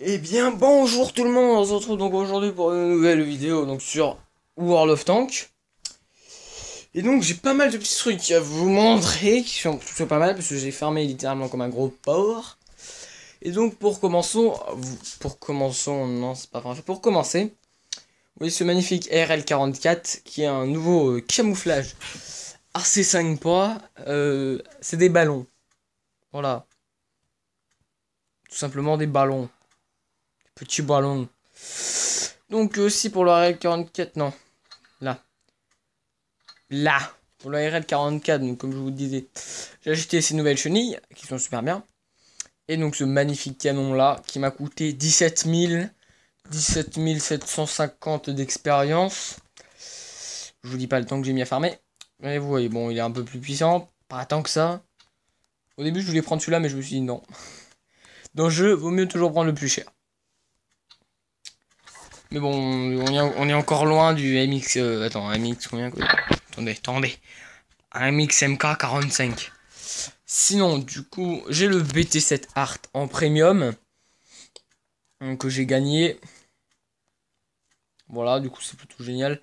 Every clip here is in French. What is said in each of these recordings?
Eh bien bonjour tout le monde, on se retrouve donc aujourd'hui pour une nouvelle vidéo donc sur World of Tank. Et donc j'ai pas mal de petits trucs à vous montrer qui sont plutôt pas mal parce que j'ai fermé littéralement comme un gros porc. Et donc pour commencer, pour commencer, non c'est pas pour commencer, vous voyez ce magnifique RL44 qui est un nouveau euh, camouflage RC5 pas, euh, c'est des ballons. Voilà. Tout simplement des ballons. Petit ballon. Donc aussi pour le RL44, non. Là. Là. Pour le RL44, donc comme je vous disais, j'ai acheté ces nouvelles chenilles qui sont super bien. Et donc ce magnifique canon là qui m'a coûté 17 000, 17 750 d'expérience. Je vous dis pas le temps que j'ai mis à farmer. Mais vous voyez, bon, il est un peu plus puissant. Pas tant que ça. Au début, je voulais prendre celui-là, mais je me suis dit non. Dans le jeu, vaut mieux toujours prendre le plus cher. Mais bon, on est, encore loin du MX. Euh, attends, MX combien Attendez, attendez. Un MX MK45. Sinon, du coup, j'ai le BT7 Art en premium. Que j'ai gagné. Voilà, du coup, c'est plutôt génial.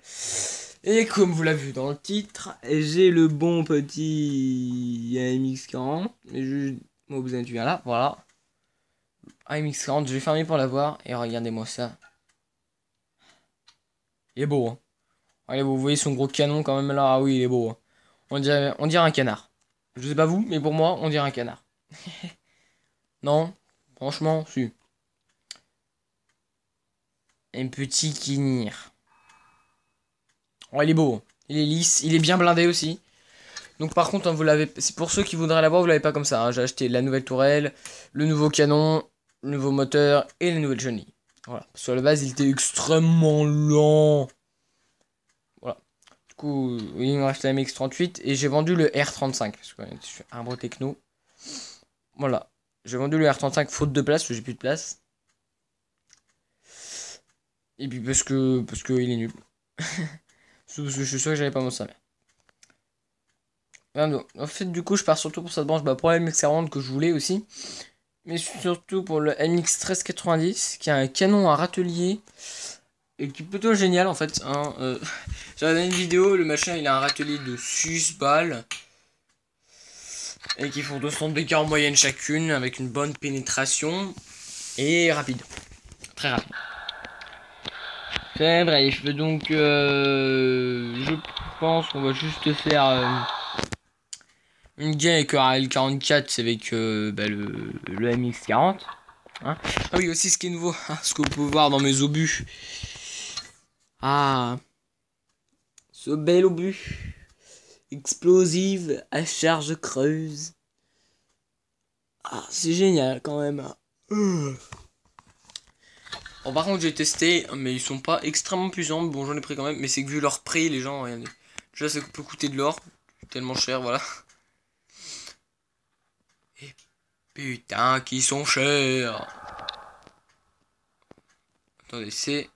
Et comme vous l'avez vu dans le titre, j'ai le bon petit AMX40. Mais je. Moi, vous avez là, voilà. AMX40, je vais fermer pour l'avoir. Et regardez-moi ça. Il est beau, hein. Allez, vous voyez son gros canon quand même là. Ah oui, il est beau. Hein. On, dirait, un canard. Je sais pas vous, mais pour moi, on dirait un canard. non, franchement, si. Un petit kinir. Oh, il est beau. Hein. Il est lisse. Il est bien blindé aussi. Donc par contre, vous l'avez. Pour ceux qui voudraient l'avoir, vous l'avez pas comme ça. J'ai acheté la nouvelle tourelle, le nouveau canon, le nouveau moteur et les nouvelles chenilles. Voilà. Sur la base, il était extrêmement lent. Voilà. Du coup, il me reste la MX38 et j'ai vendu le R35 parce que je suis un gros techno. Voilà. J'ai vendu le R35 faute de place parce que j'ai plus de place. Et puis parce que parce que il est nul. parce que je suis sûr que j'allais pas m'en servir. En fait, du coup, je pars surtout pour cette branche bah, pour la MX40 que je voulais aussi mais surtout pour le MX 1390 qui a un canon à râtelier et qui est plutôt génial en fait. Hein. Euh, regardé une vidéo, le machin il a un râtelier de 6 balles et qui font 200 dégâts en moyenne chacune avec une bonne pénétration et rapide, très rapide. C'est bref, donc euh, je pense qu'on va juste faire. Euh, une game avec l 44 c'est avec euh, bah, le, le, MX40. Hein. ah oui, aussi ce qui est nouveau, hein, ce que vous pouvez voir dans mes obus. Ah, ce bel obus. Explosive à charge creuse. Ah, c'est génial quand même. Bon, par contre, j'ai testé, mais ils sont pas extrêmement puissants. Bon, j'en ai pris quand même, mais c'est que vu leur prix, les gens, regardez. Déjà, ça peut coûter de l'or, tellement cher, voilà. Et putain, qui sont chers. Attendez, c'est...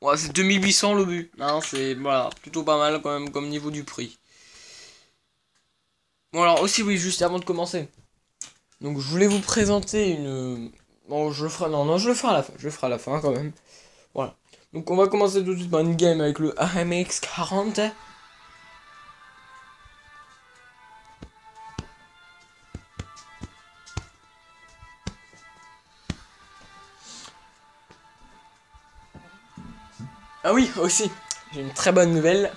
Ouais, c'est 2800 l'obus. Non, c'est voilà, plutôt pas mal quand même comme niveau du prix. Bon alors aussi oui, juste avant de commencer. Donc je voulais vous présenter une... Bon, je le ferai... Non, non, je le ferai à la fin. Je le ferai à la fin quand même. Voilà. Donc on va commencer tout de suite par une game avec le AMX 40. Ah oui, aussi, j'ai une très bonne nouvelle.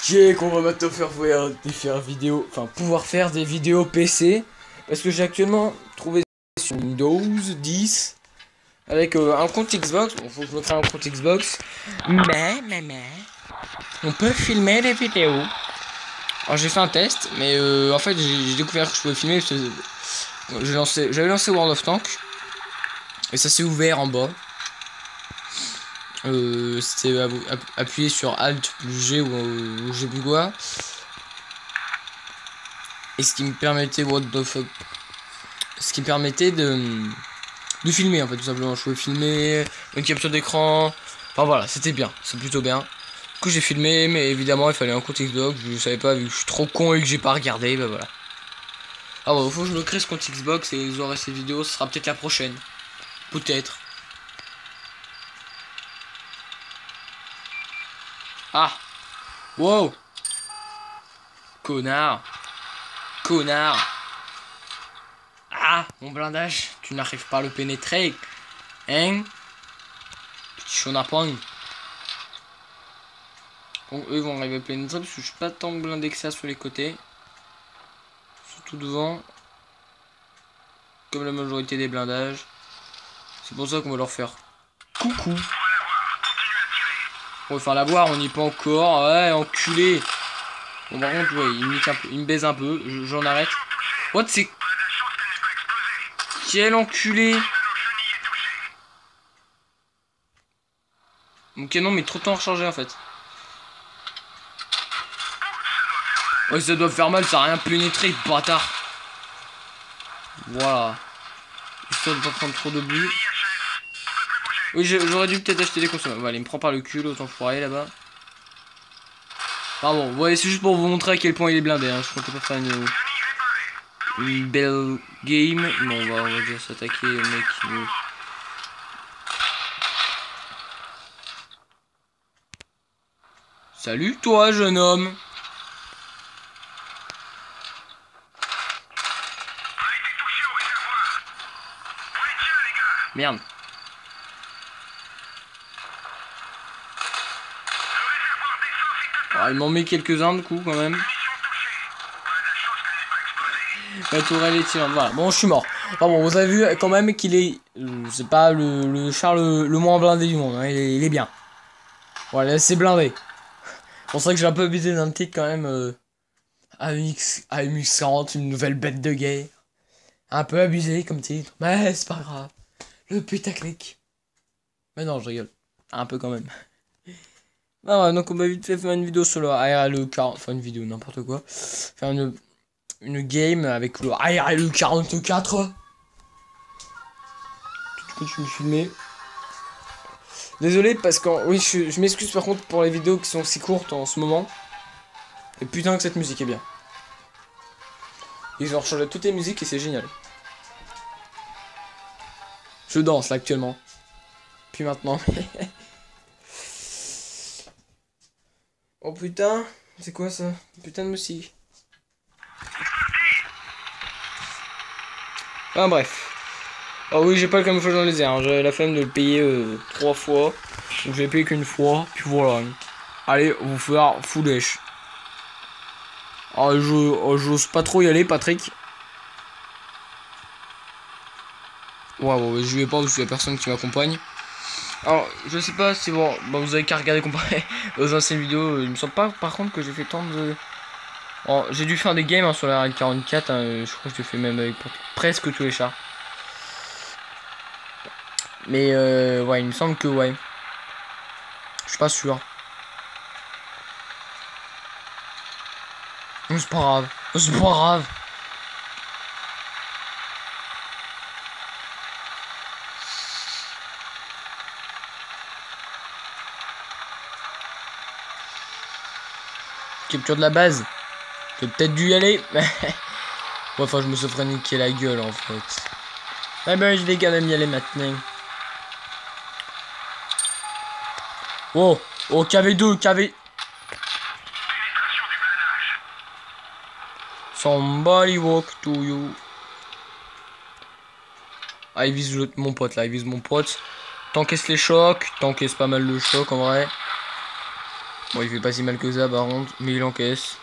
Qui est qu'on va maintenant faire, faire vidéos, enfin pouvoir faire des vidéos PC. Parce que j'ai actuellement trouvé sur Windows 10 avec euh, un compte Xbox. Bon, faut que je me crée un compte Xbox. Mais, mais, mais, on peut filmer des vidéos. Alors j'ai fait un test, mais euh, en fait j'ai découvert que je pouvais filmer. J'avais lancé, lancé World of Tank et ça s'est ouvert en bas. Euh, c'était appuyer sur Alt plus G ou, G plus quoi. Et ce qui me permettait, what the fuck, ce qui me permettait de, de filmer en fait tout simplement. Je pouvais filmer, une capture d'écran. Enfin voilà, c'était bien, c'est plutôt bien. Du coup j'ai filmé, mais évidemment il fallait un compte Xbox. Je savais pas vu que je suis trop con et que j'ai pas regardé, bah voilà. Ah bon, faut que je me crée ce compte Xbox et vous aurez ces vidéos, ce sera peut-être la prochaine. Peut-être. Ah Wow Connard Connard Ah Mon blindage, tu n'arrives pas à le pénétrer. Hein? Petit chonapong. Bon, eux vont arriver à pénétrer parce que je suis pas tant blindé que ça sur les côtés. Surtout devant. Comme la majorité des blindages. C'est pour ça qu'on va leur faire coucou. Faire la boire, on n'y est pas encore. Ouais, enculé. Bon, par contre, ouais, il me, un peu, baise un peu. J'en arrête. What, c'est. Quel enculé. Ok, non, mais trop de temps recharger en fait. Ça doit faire mal, ça a rien pénétré, bâtard. Voilà. Histoire de pas prendre trop de but. Oui, j'aurais dû peut-être acheter des consommables. Voilà, il me prend par le cul, autant foirer là-bas. Pardon, vous voyez, c'est juste pour vous montrer à quel point il est blindé. Hein. Je comptais pas faire une, une belle game. Bon, on va, on va déjà s'attaquer au mec qui Salut toi, jeune homme. Merde. Ah, il m'en met quelques-uns du coup quand même. La tourelle est tirante. Voilà, bon, je suis mort. bon, vous avez vu quand même qu'il est. C'est pas le, char le, moins blindé du monde. Hein. Il, est, bien. Voilà, c'est blindé. C'est pour ça que j'ai un peu abusé d'un titre quand même. Euh, AMX, AMX 40, une nouvelle bête de guerre. Un peu abusé comme titre. Mais c'est pas grave. Le putaclic. Mais non, je rigole. Un peu quand même. Ah ouais, donc on va vite fait faire une vidéo sur le ARL 40, enfin une vidéo, n'importe quoi. Faire une, une game avec le ARL 44. Tout je me filmer. Désolé parce que, oui, je, je m'excuse par contre pour les vidéos qui sont si courtes en ce moment. Et putain que cette musique est bien. Ils ont changé toutes les musiques et c'est génial. Je danse là actuellement. Puis maintenant. oh putain, c'est quoi ça? Putain de musique. Ah bref. Oh oui, j'ai pas le camouflage dans les airs. Hein. J'avais la flemme de le payer euh, trois fois. Donc je l'ai payé qu'une fois. Puis voilà. Allez, vous faire foulèche. Ah, je oh, j'ose pas trop y aller, Patrick. Ouais, je vais pas parce qu'il y a personne qui m'accompagne. Alors, je sais pas si bon, bah, vous avez qu'à regarder comparé aux anciennes vidéos. Il me semble pas, par contre, que j'ai fait tant de. j'ai dû faire des games hein, sur la R44. Hein, je crois que j'ai fait même avec presque tous les chars. Mais euh, ouais, il me semble que ouais. Je suis pas sûr. C'est pas grave. C'est pas grave. Capture de la base. J'ai peut-être dû y aller. enfin, je me suis niquer la gueule en fait. Ah ben, je vais quand même y aller maintenant. Oh, oh, KV2, KV. Somebody walk to you. Ah, il vise mon pote là, il vise mon pote. T'encaisses les chocs, t'encaisses pas mal de chocs en vrai. Bon, il fait pas si mal que ça par contre, mais il encaisse.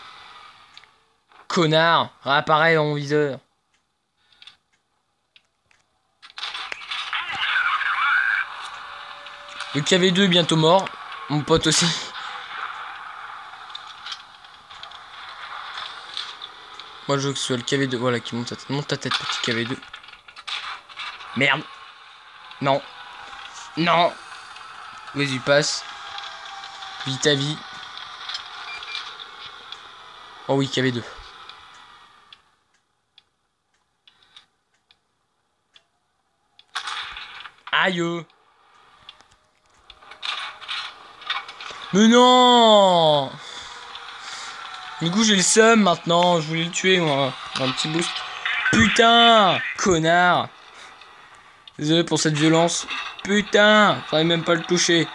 Connard Réapparaît dans mon viseur. Le KV2 est bientôt mort. Mon pote aussi. Moi je veux que ce soit le KV2. Voilà, qui monte ta tête. Monte ta tête, petit KV2. Merde. Non. Non. Vas-y, passe. Vite à vie. Oh oui, qu'il y avait deux. Aïe Mais non Du coup j'ai le seum maintenant, je voulais le tuer moi. Un petit boost. Putain Connard Désolé pour cette violence. Putain J'arrive même pas le toucher.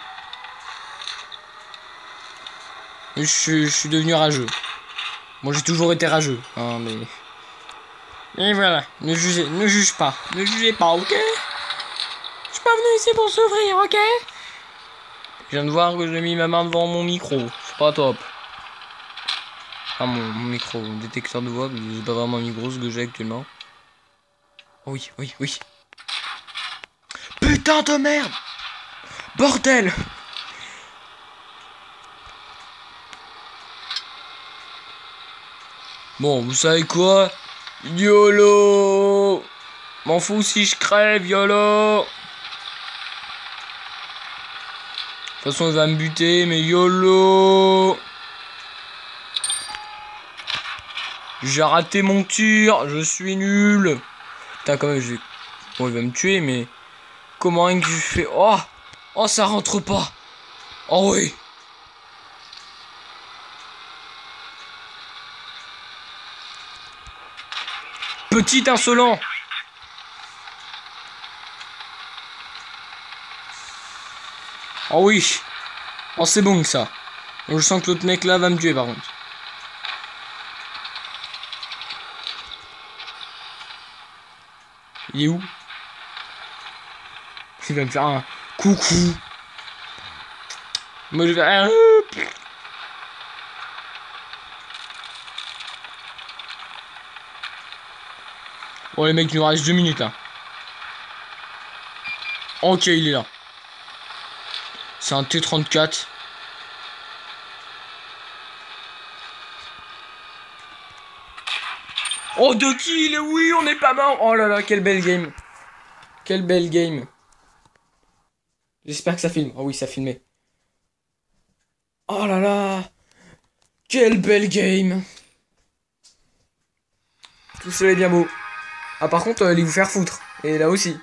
Je, je suis devenu rageux. Moi j'ai toujours été rageux. Hein, mais... Et voilà, ne jugez, ne juge pas. Ne jugez pas, ok? Je suis pas venu ici pour s'ouvrir, ok? Je viens de voir que j'ai mis ma main devant mon micro. C'est pas top. Enfin, mon, micro, mon détecteur de voix, c'est pas vraiment un micro ce que j'ai actuellement. Oh oui, oui, oui. Putain de merde Bordel Bon, vous savez quoi? YOLO! M'en fous si je crève, YOLO! De toute façon, il va me buter, mais YOLO! J'ai raté mon tir, je suis nul! Putain, quand même, je Bon, il va me tuer, mais... Comment je fais Oh! Oh, ça rentre pas! Oh oui Petit insolent Oh oui Oh c'est bon ça Je sens que l'autre mec là va me tuer par contre. Il est où? Il va me faire un coucou. Moi je vais Bon les mecs, il nous reste deux minutes là. Ok, il est là. C'est un T34. Oh, de kills Oui, on n'est pas mort Oh là là, quelle belle game Quelle belle game J'espère que ça filme. Oh oui, ça filmait. Oh là là Quelle belle game Tout cela est bien beau. Ah par contre, allez vous faire foutre. Et là aussi.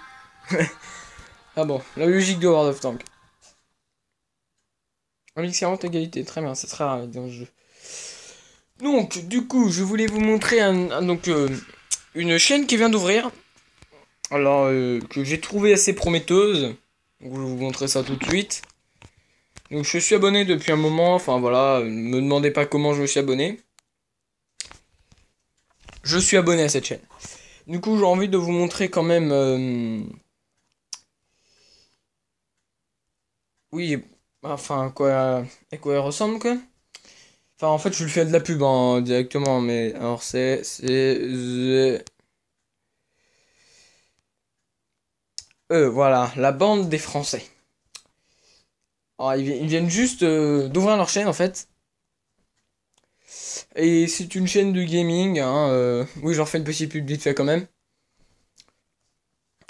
ah bon, la logique de World of Tank. Un excellente égalité, très bien, ça sera dans le jeu. Donc, du coup, je voulais vous montrer un, euh, une chaîne qui vient d'ouvrir. Alors, euh, que j'ai trouvé assez prometteuse. Je vais vous montrer ça tout de suite. Donc, je suis abonné depuis un moment. Enfin, voilà, ne me demandez pas comment je me suis abonné. Je suis abonné à cette chaîne. Du coup, j'ai envie de vous montrer quand même. Euh, oui, enfin, quoi, à quoi elle ressemble, quoi. Enfin, en fait, je lui fais de la pub hein, directement, mais alors c'est. C'est. Euh, voilà, la bande des Français. Alors, ils, viennent juste euh, d'ouvrir leur chaîne en fait. Et c'est une chaîne de gaming. Hein, euh, oui, j'en fais une petite pub vite fait quand même.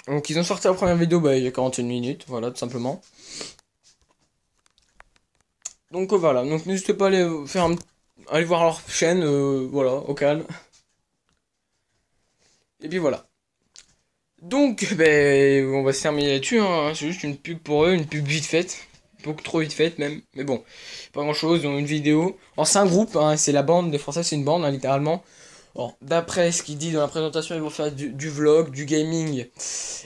Donc ils ont sorti la première vidéo bah, il y a 41 minutes, voilà, tout simplement. Donc euh, voilà, donc n'hésitez pas à aller, faire aller voir leur chaîne, euh, voilà, au calme. Et puis voilà. Donc, ben, on va se terminer là-dessus, hein. c'est juste une pub pour eux, une pub vite faite beaucoup trop vite faite même. Mais bon, pas grand chose. Ils une vidéo. En c'est un groupe, hein, c'est la bande des Français, c'est une bande, hein, littéralement. D'après ce qu'il dit dans la présentation, ils vont faire du, vlog, du gaming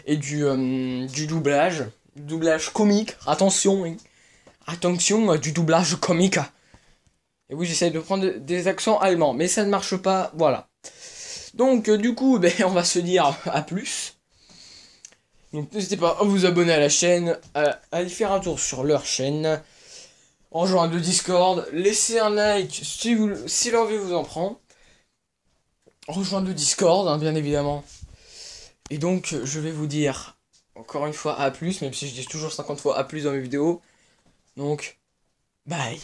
et du, euh, du doublage. Doublage comique. Attention, hein. attention, euh, du doublage comique. Et oui, j'essaie de prendre des accents allemands, mais ça ne marche pas. Voilà. Donc, euh, du coup, ben, on va se dire à plus. Donc n'hésitez pas à vous abonner à la chaîne, à, aller faire un tour sur leur chaîne, rejoindre le Discord, laissez un like si, si l'envie vous en prend, rejoindre le Discord, hein, bien évidemment. Et donc, je vais vous dire encore une fois à plus, même si je dis toujours 50 fois à plus dans mes vidéos. Donc, bye